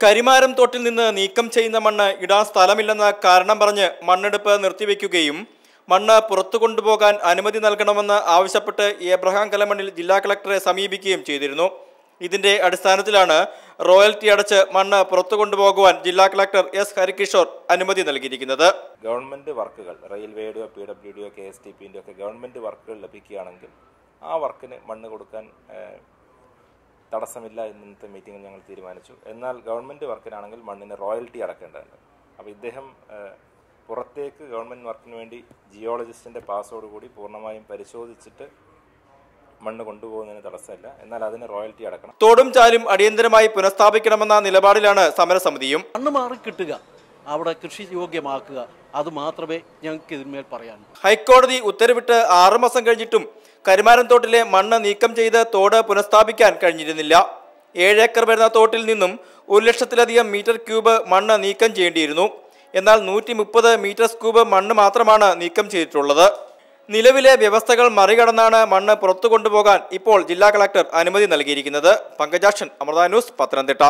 കരിമാരം തോട്ടിൽ നിന്ന് നീക്കം ചെയ്യുന്ന മണ്ണ് ഇടാൻ സ്ഥലമില്ലെന്ന കാരണം പറഞ്ഞ് മണ്ണെടുപ്പ് നിർത്തിവെക്കുകയും മണ്ണ് പുറത്തു കൊണ്ടുപോകാൻ അനുമതി നൽകണമെന്ന് ആവശ്യപ്പെട്ട് എബ്രഹാം കലമണ്ണിൽ ജില്ലാ കളക്ടറെ സമീപിക്കുകയും ചെയ്തിരുന്നു. ഇതിന്റെ അടിസ്ഥാനത്തിലാണ് റോയൽറ്റി അടച്ച് മണ്ണ് പുറത്തു കൊണ്ടുപോകുവാൻ ജില്ലാ കളക്ടർ എസ് ഹരികിഷോർ അനുമതി നൽകിയിരിക്കുന്നത്. ഗവൺമെന്റ് വർക്കുകൾ റെയിൽവേയുടെയോ പി ഡബ്ല്യു ഡിയോ കെ എസ് ടി പിന്റെയോ ഒക്കെ ഗവൺമെന്റ് വർക്കുകൾ ലഭിക്കുകയാണെങ്കിൽ ആ വർക്കിന് മണ്ണ് കൊടുക്കാൻ തടസ്സമില്ല ഇന്നത്തെ മീറ്റിംഗിൽ ഞങ്ങൾ തീരുമാനിച്ചു. എന്നാൽ ഗവൺമെന്റ് വർക്കിനാണെങ്കിൽ മണ്ണിന് റോയൽറ്റി അടക്കേണ്ടതുണ്ട്. അപ്പോൾ ഇദ്ദേഹം പുറത്തേക്ക് ഗവൺമെന്റ് വർക്കിന് വേണ്ടി ജിയോളജിസ്റ്റിന്റെ കൂടി പൂർണമായും പരിശോധിച്ചിട്ട് മണ്ണ് കൊണ്ടുപോകുന്നതിന് തടസ്സമില്ല. എന്നാൽ അതിന് റോയൽറ്റി അടക്കണം. തോടും ചാലും അടിയന്തരമായി പുനഃസ്ഥാപിക്കണമെന്ന നിലപാടിലാണ് സമരസമിതിയും. മണ്ണ് മാറി കിട്ടുക അവിടെ കൃഷി യോഗ്യമാക്കുക. അത് മാത്രമേ ഞങ്ങൾക്ക് ഇതിന്മേൽ പറയാനുള്ളൂ. ഹൈക്കോടതി ഉത്തരവിട്ട് ആറുമാസം കഴിഞ്ഞിട്ടും കരിമാരം തോട്ടിലെ മണ്ണ് നീക്കം ചെയ്ത് തോട് പുനഃസ്ഥാപിക്കാൻ കഴിഞ്ഞിരുന്നില്ല. ഏഴേക്കർ വരുന്ന തോട്ടിൽ നിന്നും ഒരു ലക്ഷത്തിലധികം മീറ്റർ ക്യൂബ് മണ്ണ് നീക്കം ചെയ്യേണ്ടിയിരുന്നു. എന്നാൽ നൂറ്റി മുപ്പത് മീറ്റർ ക്യൂബ് മണ്ണ് മാത്രമാണ് നീക്കം ചെയ്തിട്ടുള്ളത്. നിലവിലെ വ്യവസ്ഥകൾ മറികടന്നാണ് മണ്ണ് പുറത്തു കൊണ്ടുപോകാൻ ഇപ്പോൾ ജില്ലാ കളക്ടർ അനുമതി നൽകിയിരിക്കുന്നത്. പങ്കജാക്ഷൻ അമൃത ന്യൂസ് പത്തനംതിട്ട.